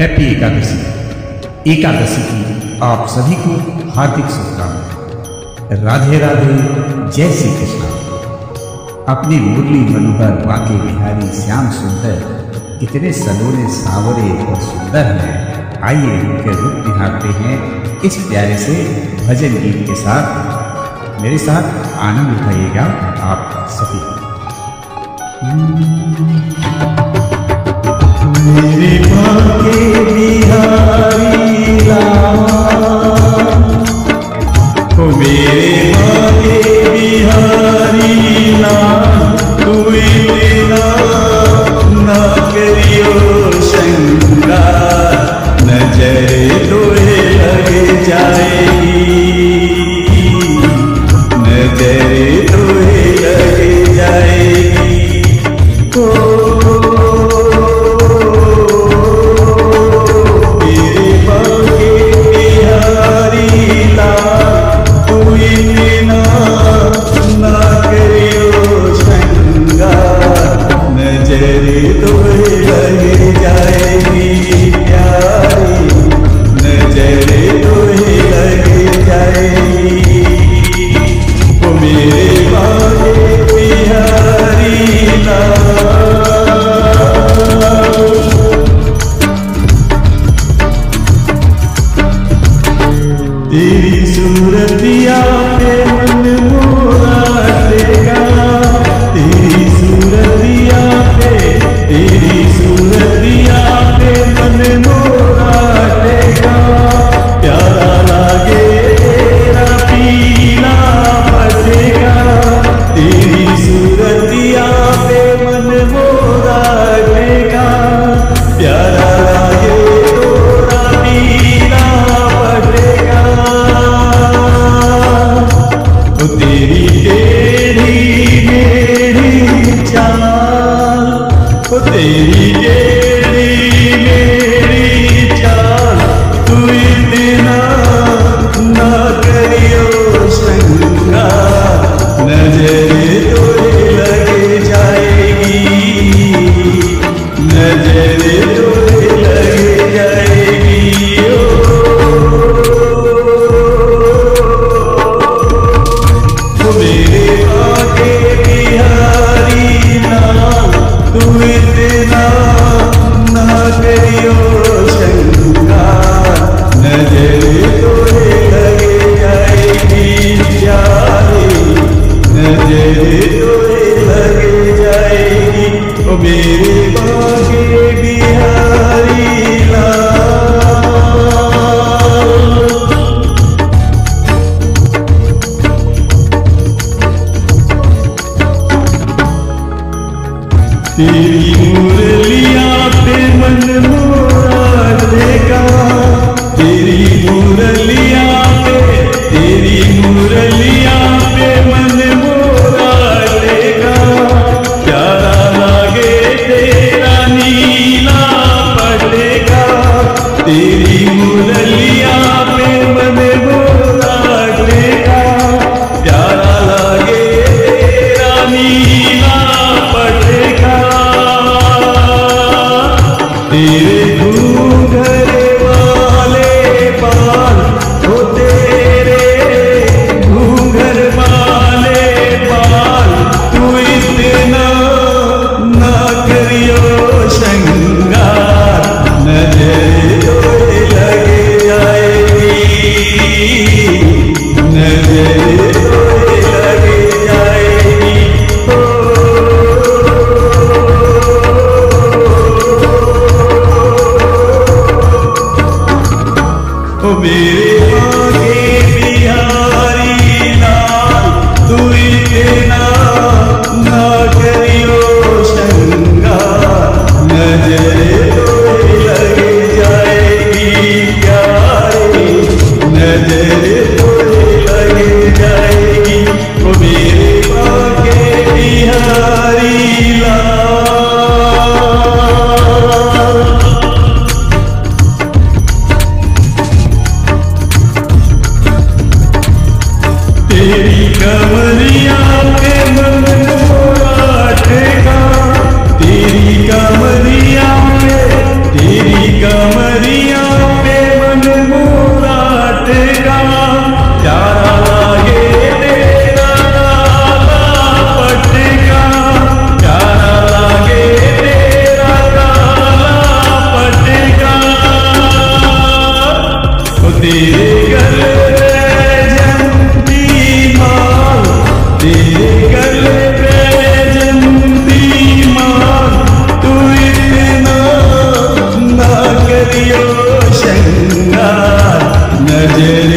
Happy Ekadashi. Ekadashi की आप सभी को हार्दिक शुभकामनाएँ। राधे राधे, जय श्री कृष्ण। अपने मुरली मनोहर वाके बिहारी श्याम सुंदर इतने सलोने सावरे और सुंदर हैं, आइए उनके रूप निहारते हैं इस प्यारे से भजन गीत के साथ। मेरे साथ आनंद उठाइएगा आप सभी। मेरे भाग्य बिहारी तेरी सूरती तेरी You. Kaderim Deus.